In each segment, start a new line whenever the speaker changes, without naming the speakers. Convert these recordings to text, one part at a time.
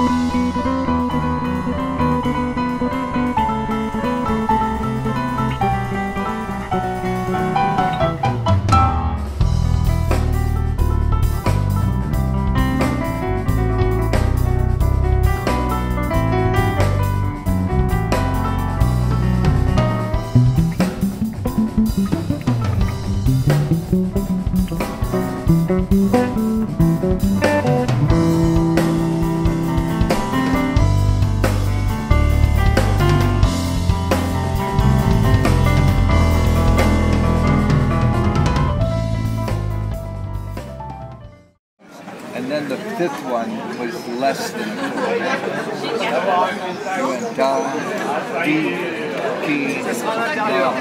And then fifth one was less than a. You went down, D, key, down,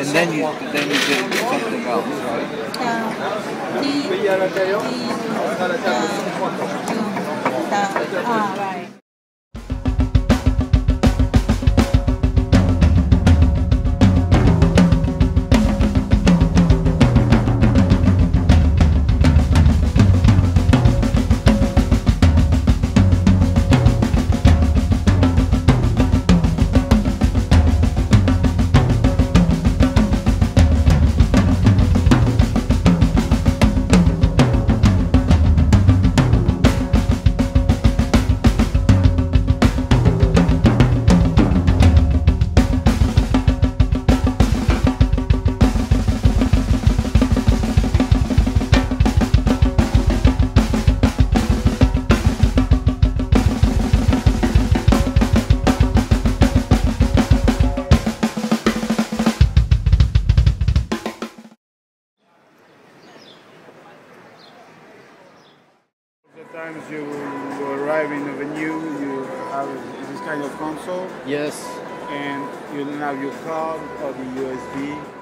and then you then you did something else, right?
D, D, down,
The you, you arrive in a venue, you have this kind of console,
Yes.
and you have your card or the USB.